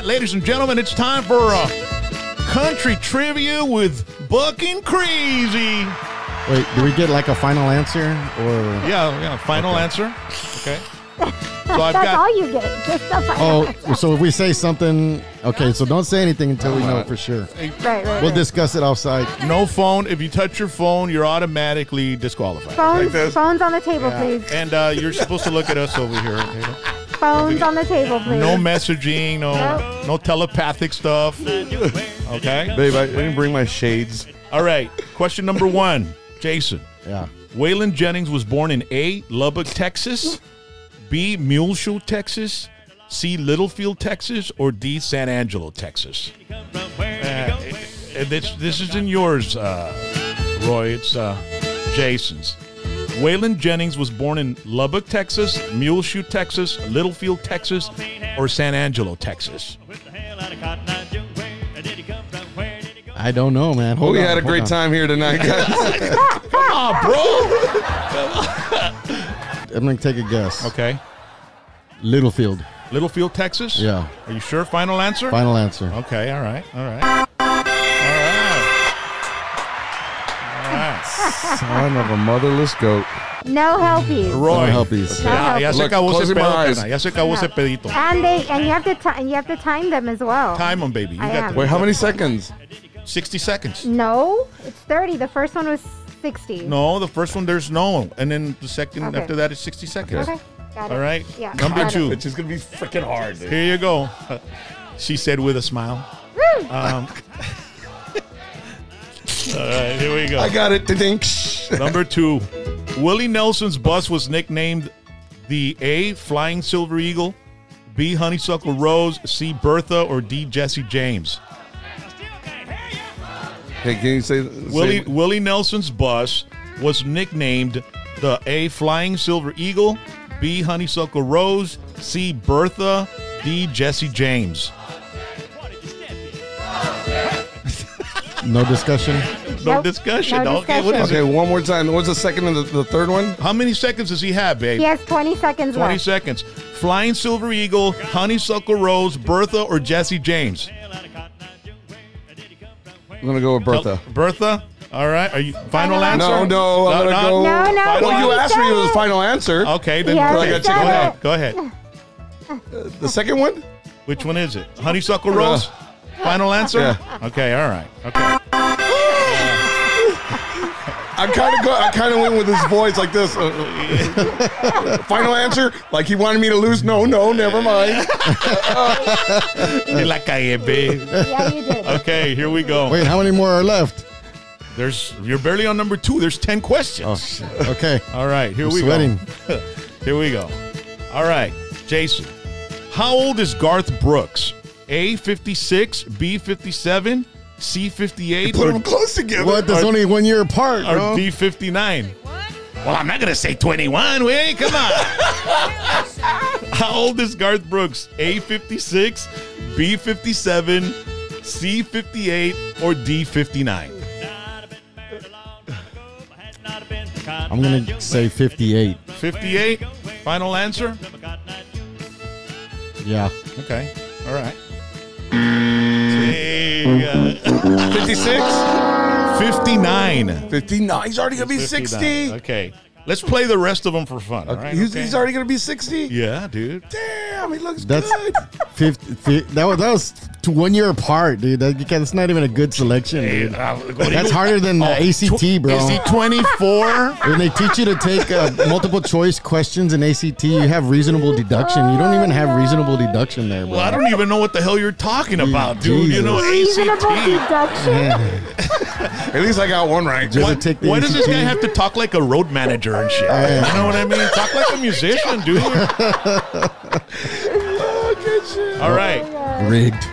right, ladies and gentlemen, it's time for uh, country trivia with Buck and Crazy. Wait, do we get like a final answer or? Yeah, yeah. Final answer. Okay. So I've That's got. all you get. Just the final Oh, answer. so if we say something, okay, so don't say anything until we know for sure. Right, right, We'll right. discuss it outside. No phone. If you touch your phone, you're automatically disqualified. Phones, this. phones on the table, please. And uh, you're supposed to look at us over here. okay? Phones on the table, please. No messaging, no Nope. no telepathic stuff. Okay. Babe, I didn't bring my shades. All right. Question number one, Jason. Yeah. Waylon Jennings was born in A. Lubbock, Texas, B. Muleshoe, Texas, C. Littlefield, Texas, or D. San Angelo, Texas. Uh, and this this isn't yours, uh, Roy. It's uh, Jason's. Waylon Jennings was born in Lubbock, Texas, Muleshoe, Texas, Littlefield, Texas, or San Angelo, Texas. I don't know, man. Hold we on, had a great on. time here tonight, guys. Ah, bro. I'm gonna take a guess. Okay. Littlefield. Littlefield, Texas. Yeah. Are you sure? Final answer. Final answer. Okay, all right, all right. All right. Son of a motherless goat. No helpies. Roy. No helpies. No Ya, ya se Look, acabó ese pedo, eyes. carnal. Ya se acabó ese pedito. And they and you have to ti- and you have to time them as well. Time them, baby. You I got am. Wait, how many seconds? 60 seconds. No, it's 30. The first one was 60. No, the first one, there's no. And then the second Okay. after that is 60 seconds. Okay. Got it. All right. Yeah. Number got it. two. It's just gonna be freaking hard. Dude. Here you go. She said with a smile. Woo! Um, all right, here we go. I got it. Ding. Number two, Willie Nelson's bus was nicknamed the A. Flying Silver Eagle, B. Honeysuckle Rose, C. Bertha, or D. Jesse James. Hey, can you say, Willie say Willie Nelson's bus was nicknamed the A. Flying Silver Eagle, B. Honeysuckle Rose, C. Bertha, D. Jesse James. No discussion. No Nope. discussion. No okay, what is Okay, it? one more time. What's the second and the, the third one? How many seconds does he have, babe? He has 20 seconds 20 left. seconds. Flying Silver Eagle, Honeysuckle Rose, Bertha, or Jesse James? I'm gonna go with Bertha. Bertha? All right. Are you final Final answer? No, no, I'm gonna go. No, no, Final Well, you he asked me said it was it. final answer. Okay, then Yeah, go he ahead. Go ahead. Go ahead. The second one? Which one is it? Honeysuckle uh, Rose? Final answer? Yeah. Okay, all right. Okay. I kind of go. I kind of went with his voice like this. Final answer? Like he wanted me to lose? No, no, never mind. La cagué, babe. Yeah, you did. Okay, here we go. Wait, how many more are left? There's you're barely on number two. There's ten questions. Oh, shit. Okay. All right, here I'm we sweating. go. Here we go. All right, Jason. How old is Garth Brooks? A fifty six, B fifty seven, C fifty eight, Put or, them close together. What? There's Are- only one year apart, or bro. D fifty nine? Well, I'm not gonna say twenty one. Wait, come on. How old is Garth Brooks? A fifty six, B fifty seven, C fifty eight, or D fifty nine? I'm gonna say 58. 58. Final answer? Yeah. Okay. All right. Hey, uh, 56? 59. 59. He's already gonna be 60. Okay. Let's play the rest of them for fun. All right. He's, Okay. he's already gonna be 60. Yeah, dude. Damn, he looks That's good. 50, fi- that was that was to one year apart, dude. That, you can't, that's not even a good selection, dude. That's harder than the ACT, bro. Is he 24? When they teach you to take uh, multiple choice questions in ACT, you have reasonable deduction. You don't even have reasonable deduction there, bro. well, I don't even know what the hell you're talking about, dude. You know, Reasonable ACT. deduction. At least I got one right. Why, to take the why does this guy have to talk like a road manager and shit? You know what I mean? Talk like a musician, dude. Oh, All right. Rigged.